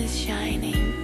is shining,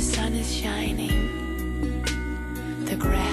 The sun is shining, the grass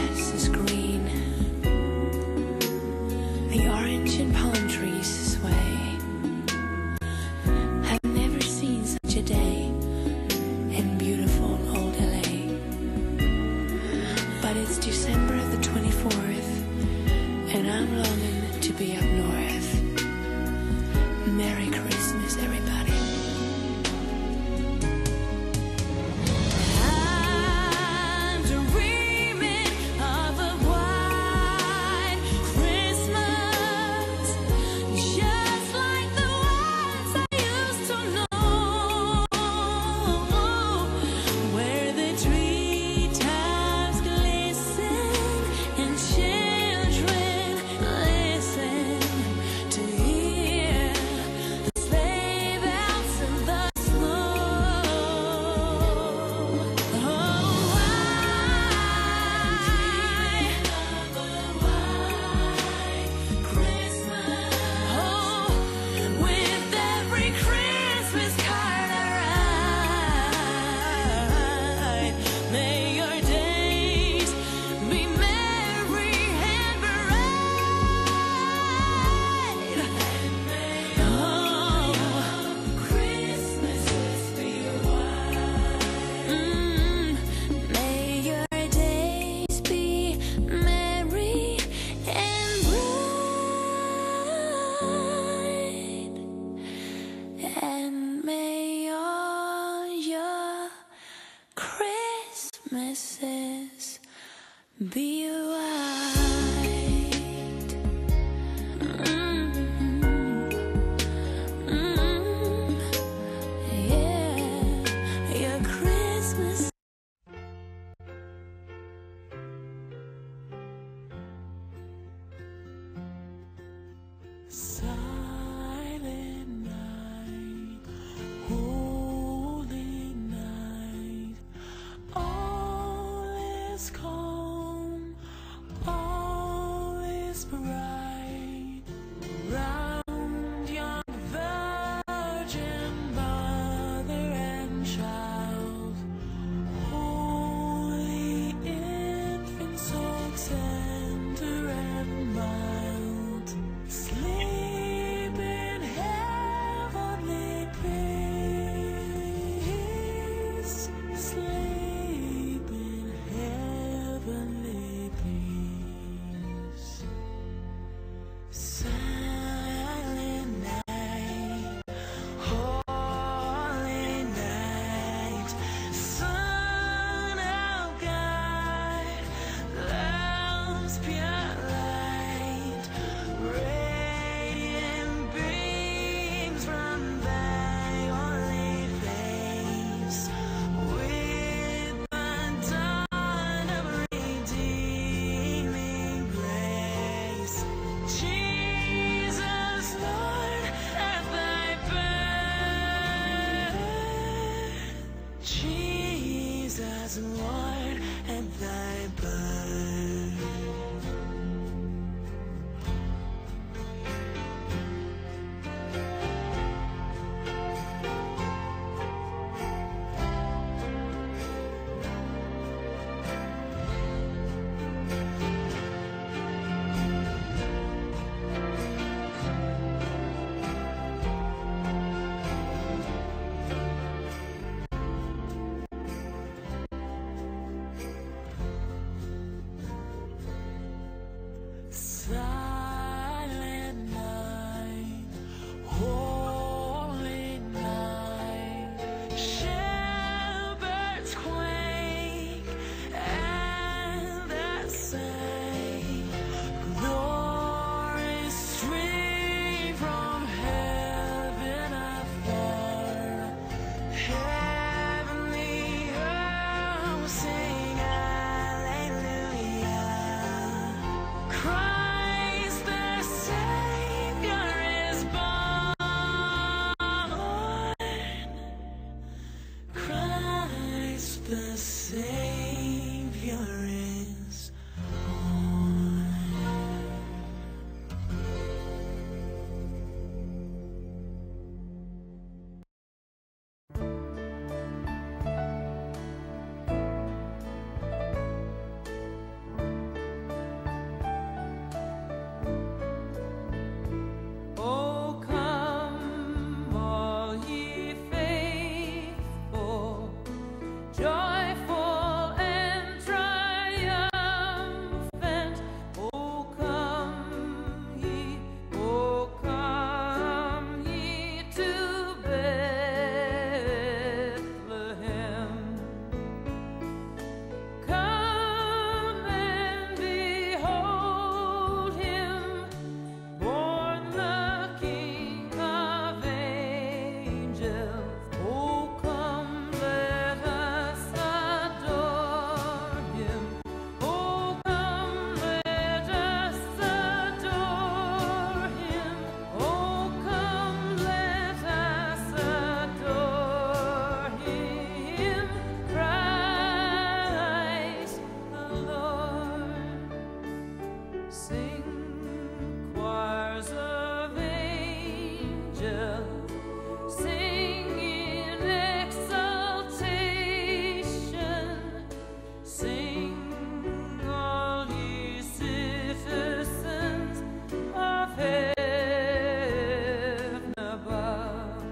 and I